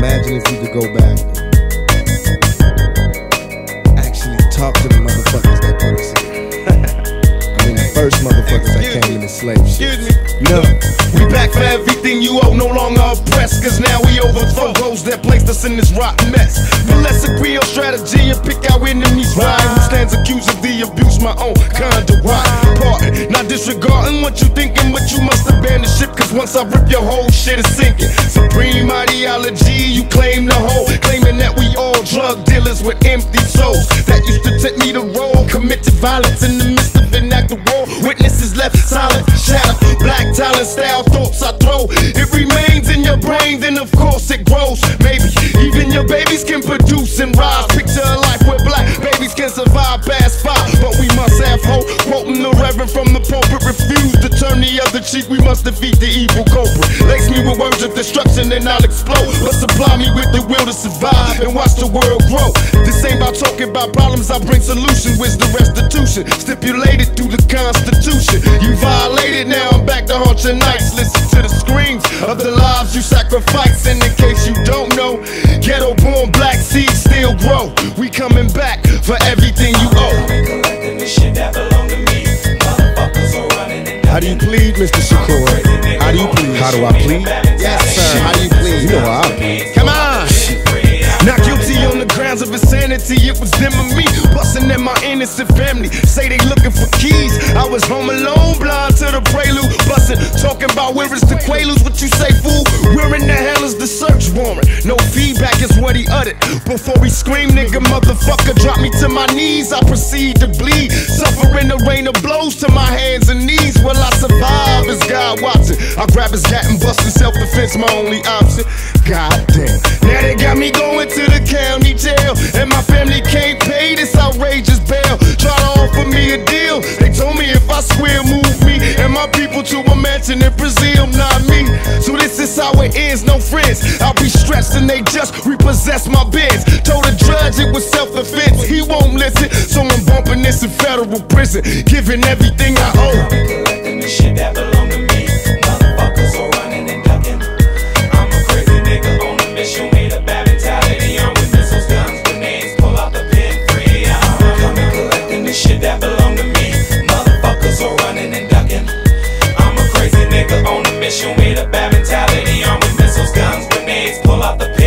Imagine if you could go back actually talk to the motherfuckers that put us in. I mean, the first motherfuckers that came in the slave ship. Excuse me. No. We back for everything you owe, no longer oppressed. Cause now we overthrow those that placed us in this rotten mess. But let's agree on strategy and pick our enemies right. Who stands accused of the abuse, my own kind of conduct. Part, not disregarding what you thinking, but you must abandon ship. Cause once I rip your whole shit is sinking. Supreme with empty souls. That used to tempt me to roll, committed violence in the midst of an act of war. Witnesses left silent, shadow, black talent style thoughts I throw. It remains in your brain, then of course it grows. Maybe even your babies can produce and rise. Picture a life where black babies can survive past five. But we must have hope. Quoting the reverend from the pulpit, refuse to turn the other cheek. We must defeat the evil culprit. Me with words of destruction and I'll explode. But supply me with the will to survive and watch the world grow. This ain't about talking about problems, I bring solution. Where's the restitution? Stipulated through the Constitution. You violated, now I'm back to haunt your nights. Listen to the screams of the lives you sacrifice. And in case you don't know, ghetto born black seeds still grow. We coming back for everything you owe. How do you plead, Mr. Shakur? How do you plead? How do I plead? Yes, sir. How do you plead? You know how I plead. Come on. Not guilty on the grounds of insanity, it was them and me. Busting at my innocent family. Say they looking for keys. I was home alone, blind to the prelude. Busting, talking about where is the Quaaludes? What you say, fool? Where in the hell is the search warrant? No feedback is what he uttered. Before he screamed, nigga, motherfucker, drop me to my knees. I proceed to bleed. Suffering the rain of blows to my hands and knees. God watching? I grab his gat and bust in self defense, my only option. God damn. Now they got me going to the county jail. And my family can't pay this outrageous bail. Try to offer me a deal. They told me if I swear, move me and my people to a mansion in Brazil, not me. So this is how it ends, no friends. I'll be stressed and they just repossess my beds. Told the judge it was self defense. He won't listen. So I'm bumping this in federal prison. Giving everything I owe. ducking and ducking. I'm a crazy nigga on a mission with a bad mentality. I'm with missiles, guns, grenades, pull out the